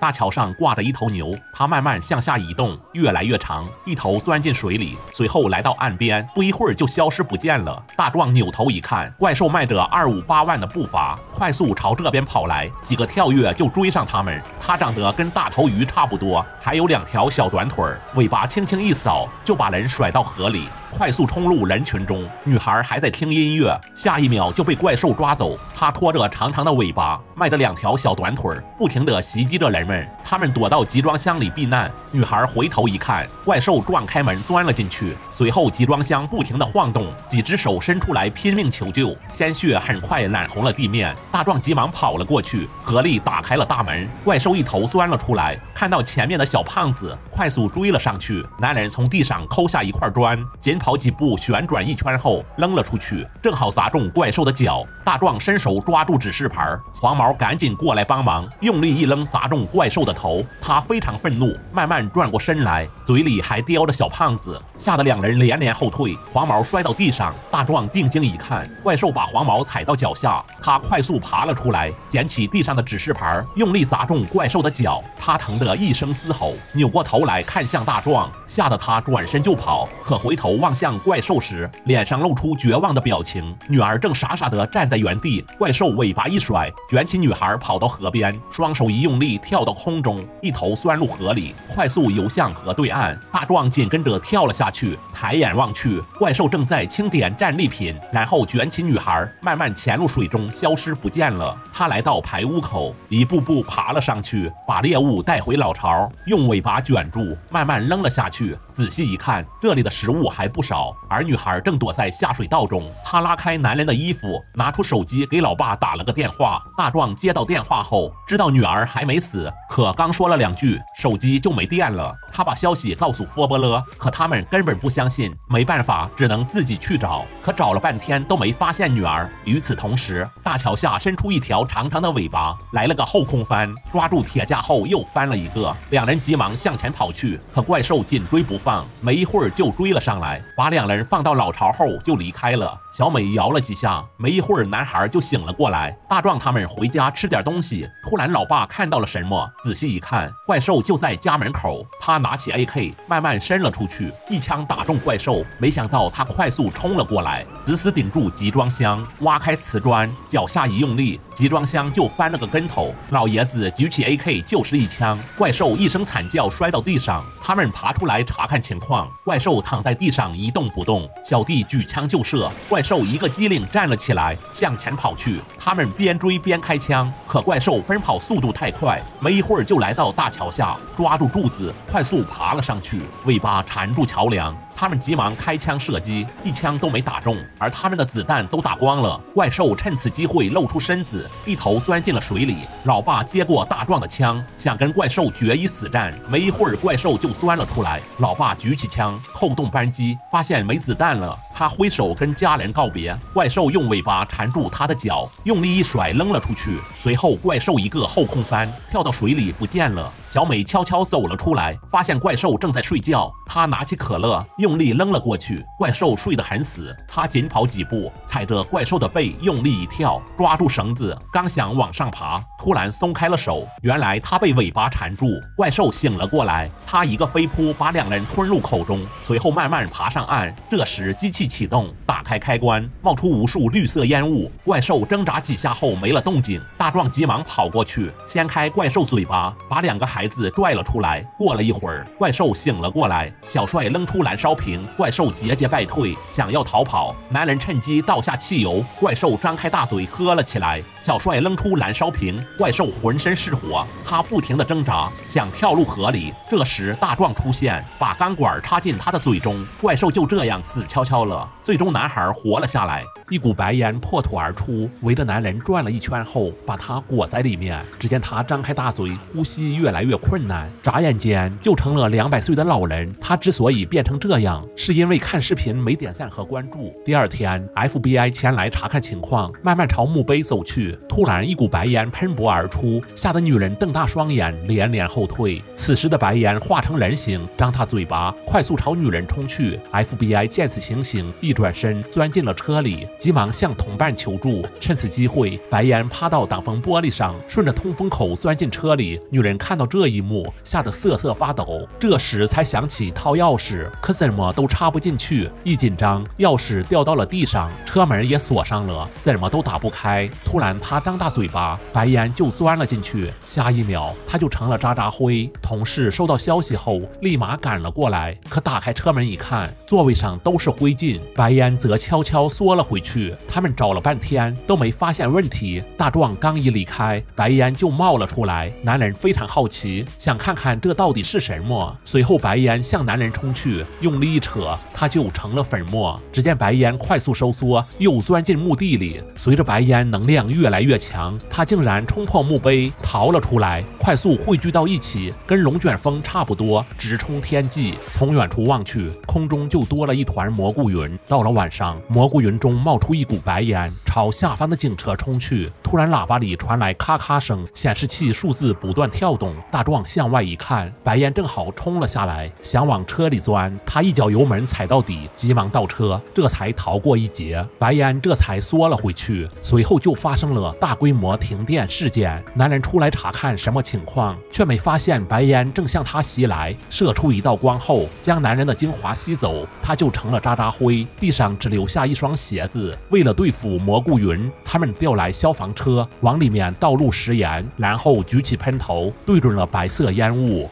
大桥上挂着一头牛，它慢慢向下移动，越来越长，一头钻进水里，随后来到岸边，不一会儿就消失不见了。大壮扭头一看，怪兽迈着二五八万的步伐，快速朝这边跑来，几个跳跃就追上他们。它长得跟大头鱼差不多，还有两条小短腿，尾巴轻轻一扫，就把人甩到河里。快速冲入人群中，女孩还在听音乐，下一秒就被怪兽抓走。她拖着长长的尾巴，迈着两条小短腿，不停地袭击着人们。他们躲到集装箱里避难。女孩回头一看，怪兽撞开门钻了进去，随后集装箱不停地晃动，几只手伸出来拼命求救，鲜血很快染红了地面。大壮急忙跑了过去，合力打开了大门。怪兽一头钻了出来，看到前面的小胖子，快速追了上去。男人从地上抠下一块砖，紧。跑几步，旋转一圈后扔了出去，正好砸中怪兽的脚。大壮伸手抓住指示牌，黄毛赶紧过来帮忙，用力一扔，砸中怪兽的头。他非常愤怒，慢慢转过身来，嘴里还叼着小胖子，吓得两人连连后退。黄毛摔到地上，大壮定睛一看，怪兽把黄毛踩到脚下，他快速爬了出来，捡起地上的指示牌，用力砸中怪兽的脚。他疼得一声嘶吼，扭过头来看向大壮，吓得他转身就跑，可回头望。望向怪兽时，脸上露出绝望的表情。女儿正傻傻地站在原地。怪兽尾巴一甩，卷起女孩跑到河边，双手一用力，跳到空中，一头钻入河里，快速游向河对岸。大壮紧跟着跳了下去。抬眼望去，怪兽正在清点战利品，然后卷起女孩，慢慢潜入水中，消失不见了。他来到排污口，一步步爬了上去，把猎物带回老巢，用尾巴卷住，慢慢扔了下去。仔细一看，这里的食物还。不不少，而女孩正躲在下水道中。她拉开男人的衣服，拿出手机给老爸打了个电话。大壮接到电话后，知道女儿还没死，可刚说了两句，手机就没电了。他把消息告诉佛伯勒，可他们根本不相信。没办法，只能自己去找。可找了半天都没发现女儿。与此同时，大桥下伸出一条长长的尾巴，来了个后空翻，抓住铁架后又翻了一个。两人急忙向前跑去，可怪兽紧追不放，没一会儿就追了上来。把两人放到老巢后就离开了。小美摇了几下，没一会儿男孩就醒了过来。大壮他们回家吃点东西，突然老爸看到了什么，仔细一看，怪兽就在家门口。他拿起 AK，慢慢伸了出去，一枪打中怪兽。没想到他快速冲了过来，死死顶住集装箱，挖开瓷砖，脚下一用力，集装箱就翻了个跟头。老爷子举起 AK 就是一枪，怪兽一声惨叫摔到地上。他们爬出来查看情况，怪兽躺在地上。一动不动，小弟举枪就射，怪兽一个机灵站了起来，向前跑去。他们边追边开枪，可怪兽奔跑速度太快，没一会儿就来到大桥下，抓住柱子，快速爬了上去，尾巴缠住桥梁。他们急忙开枪射击，一枪都没打中，而他们的子弹都打光了。怪兽趁此机会露出身子，一头钻进了水里。老爸接过大壮的枪，想跟怪兽决一死战。没一会儿，怪兽就钻了出来。老爸举起枪，扣动扳机，发现没子弹了。他挥手跟家人告别。怪兽用尾巴缠住他的脚，用力一甩，扔了出去。随后，怪兽一个后空翻，跳到水里不见了。小美悄悄走了出来，发现怪兽正在睡觉。她拿起可乐，用力扔了过去。怪兽睡得很死，她紧跑几步，踩着怪兽的背，用力一跳，抓住绳子，刚想往上爬，突然松开了手。原来他被尾巴缠住。怪兽醒了过来，他一个飞扑，把两人吞入口中，随后慢慢爬上岸。这时，机器启动，打开开关，冒出无数绿色烟雾。怪兽挣扎几下后没了动静。大壮急忙跑过去，掀开怪兽嘴巴，把两个孩。子拽了出来。过了一会儿，怪兽醒了过来。小帅扔出燃烧瓶，怪兽节节败退，想要逃跑。男人趁机倒下汽油，怪兽张开大嘴喝了起来。小帅扔出燃烧瓶，怪兽浑身是火，他不停地挣扎，想跳入河里。这时大壮出现，把钢管插进他的嘴中，怪兽就这样死翘翘了。最终，男孩活了下来。一股白烟破土而出，围着男人转了一圈后，把他裹在里面。只见他张开大嘴，呼吸越来越困难，眨眼间就成了两百岁的老人。他之所以变成这样，是因为看视频没点赞和关注。第二天，FBI 前来查看情况，慢慢朝墓碑走去。突然，一股白烟喷薄而出，吓得女人瞪大双眼，连连后退。此时的白烟化成人形，张大嘴巴，快速朝女人冲去。FBI 见此情形，一转身钻进了车里，急忙向同伴求助。趁此机会，白烟趴到挡风玻璃上，顺着通风口钻进车里。女人看到这一幕，吓得瑟瑟发抖。这时才想起掏钥匙，可怎么都插不进去。一紧张，钥匙掉到了地上，车门也锁上了，怎么都打不开。突然，他张大嘴巴，白烟就钻了进去。下一秒，他就成了渣渣灰。同事收到消息后，立马赶了过来。可打开车门一看，座位上都是灰烬，白烟则悄悄缩了回去。他们找了半天都没发现问题。大壮刚一离开，白烟就冒了出来。男人非常好奇，想看看这到底是什么。随后，白烟向男人冲去，用力一扯，他就成了粉末。只见白烟快速收缩，又钻进墓地里。随着白烟能量越来越强，他竟然冲破墓碑逃了出来，快速汇聚到一起，跟龙卷风差不多，直冲天际。从远处望去，空中就多了一团蘑菇云。到了晚上，蘑菇云中冒出一股白烟，朝下方的警车冲去。突然，喇叭里传来咔咔声，显示器数字不断跳动。大壮向外一看，白烟正好冲了下来，想往车里钻。他一脚油门踩到底，急忙倒车，这才逃过一劫。白烟这才缩了回去。随后就发生了大规模停电事件。男人出来查看什么情况，却没发现白烟正向他袭来，射出一道光后，将男人的精华吸走，他就成了渣渣灰，地上只留下一双鞋子。为了对付魔顾云，他们调来消防车，往里面倒入食盐，然后举起喷头，对准了白色烟雾。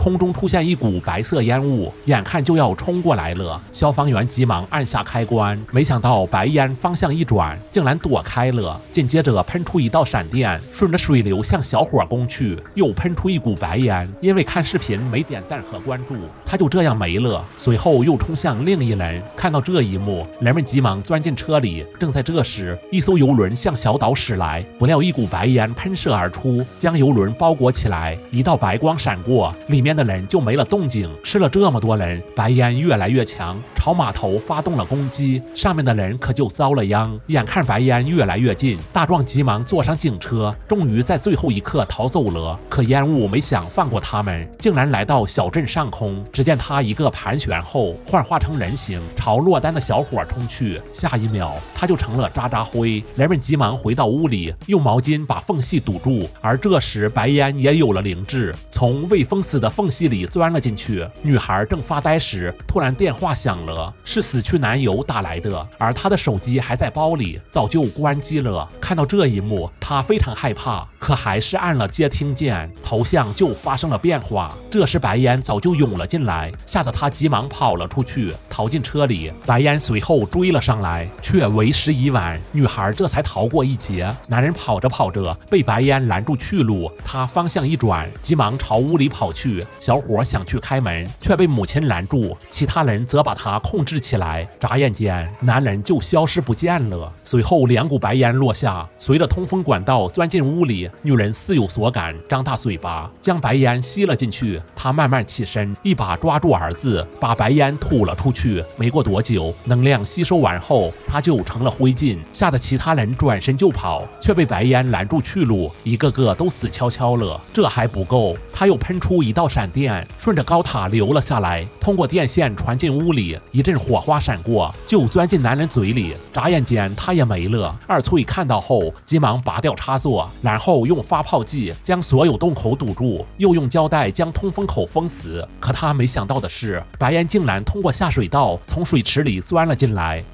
空中出现一股白色烟雾，眼看就要冲过来了。消防员急忙按下开关，没想到白烟方向一转，竟然躲开了。紧接着喷出一道闪电，顺着水流向小伙攻去，又喷出一股白烟。因为看视频没点赞和关注，他就这样没了。随后又冲向另一人，看到这一幕，人们急忙钻进车里。正在这时，一艘游轮向小岛驶来，不料一股白烟喷射而出，将游轮包裹起来。一道白光闪过，里面。的人就没了动静，吃了这么多人，白烟越来越强，朝码头发动了攻击，上面的人可就遭了殃。眼看白烟越来越近，大壮急忙坐上警车，终于在最后一刻逃走了。可烟雾没想放过他们，竟然来到小镇上空。只见他一个盘旋后，幻化成人形，朝落单的小伙冲去。下一秒，他就成了渣渣灰。人们急忙回到屋里，用毛巾把缝隙堵住。而这时，白烟也有了灵智，从未封死的。缝隙里钻了进去。女孩正发呆时，突然电话响了，是死去男友打来的，而她的手机还在包里，早就关机了。看到这一幕，她非常害怕，可还是按了接听键，头像就发生了变化。这时白烟早就涌了进来，吓得她急忙跑了出去，逃进车里。白烟随后追了上来，却为时已晚，女孩这才逃过一劫。男人跑着跑着，被白烟拦住去路，他方向一转，急忙朝屋里跑去。小伙想去开门，却被母亲拦住，其他人则把他控制起来。眨眼间，男人就消失不见了。随后，两股白烟落下，随着通风管道钻进屋里。女人似有所感，张大嘴巴将白烟吸了进去。她慢慢起身，一把抓住儿子，把白烟吐了出去。没过多久，能量吸收完后，他就成了灰烬，吓得其他人转身就跑，却被白烟拦住去路，一个个都死翘翘了。这还不够，他又喷出一道闪。电顺着高塔流了下来，通过电线传进屋里，一阵火花闪过，就钻进男人嘴里。眨眼间，他也没了。二翠看到后，急忙拔掉插座，然后用发泡剂将所有洞口堵住，又用胶带将通风口封死。可他没想到的是，白烟竟然通过下水道从水池里钻了进来。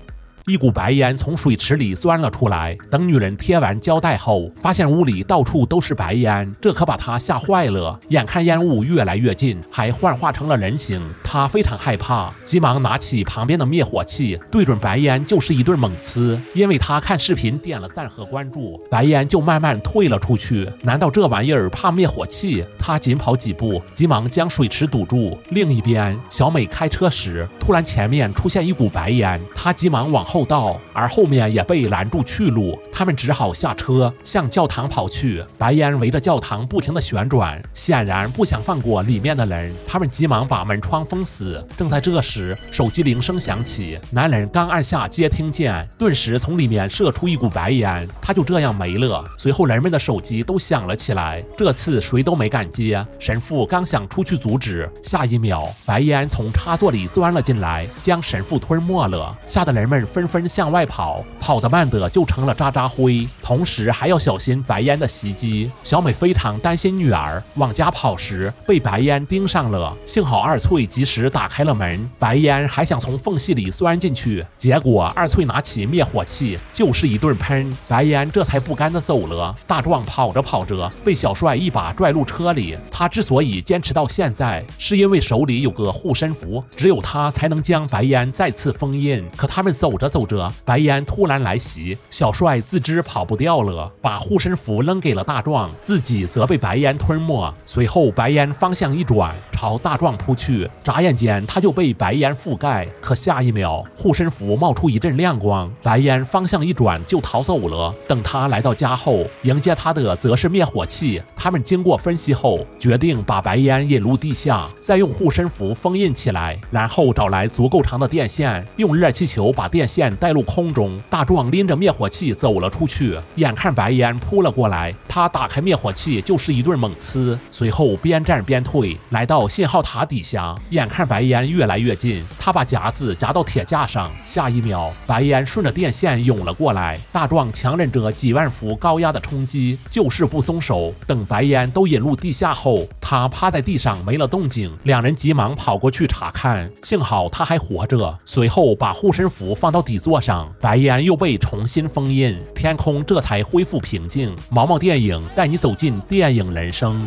一股白烟从水池里钻了出来。等女人贴完胶带后，发现屋里到处都是白烟，这可把她吓坏了。眼看烟雾越来越近，还幻化成了人形，她非常害怕，急忙拿起旁边的灭火器，对准白烟就是一顿猛呲。因为她看视频点了赞和关注，白烟就慢慢退了出去。难道这玩意儿怕灭火器？她紧跑几步，急忙将水池堵住。另一边，小美开车时，突然前面出现一股白烟，她急忙往后。后到，而后面也被拦住去路，他们只好下车向教堂跑去。白烟围着教堂不停地旋转，显然不想放过里面的人。他们急忙把门窗封死。正在这时，手机铃声响起，男人刚按下接听键，顿时从里面射出一股白烟，他就这样没了。随后，人们的手机都响了起来，这次谁都没敢接。神父刚想出去阻止，下一秒，白烟从插座里钻了进来，将神父吞没了，吓得人们纷纷向外跑，跑得慢的就成了。渣渣灰。同时还要小心白烟的袭击。小美非常担心女儿，往家跑时被白烟盯上了，幸好二翠及时打开了。门，白烟还想从缝隙里钻进去，结果二翠拿起灭火器就是一顿喷，白烟这才不甘的走了。大壮跑着跑着被小帅一把拽入车里，他之所以坚持到现在，是因为手里有个护身符，只有他才能将白烟再次封印。可他们走着走走着，白烟突然来袭，小帅自知跑不掉了，把护身符扔给了大壮，自己则被白烟吞没。随后白烟方向一转，朝大壮扑去，眨眼间他就被白烟覆盖。可下一秒，护身符冒出一阵亮光，白烟方向一转就逃走了。等他来到家后，迎接他的则是灭火器。他们经过分析后，决定把白烟引入地下，再用护身符封印起来，然后找来足够长的电线，用热气球把电线带入空中。大壮拎着灭火器走了出去，眼看白烟扑了过来，他打开灭火器就是一顿猛呲，随后边战边退，来到信号塔底下，眼看白烟越来越近，他把夹子夹到铁架上，下一秒，白烟顺着电线涌了过来，大壮强忍着几万伏高压的冲击，就是不松手。等白烟都引入地下后，他趴在地上没了动静，两人急忙跑过去查看，幸好他还活着。随后把护身符放到底座上，白烟又被重新封印，天空这才恢复平静。毛毛电影带你走进电影人生。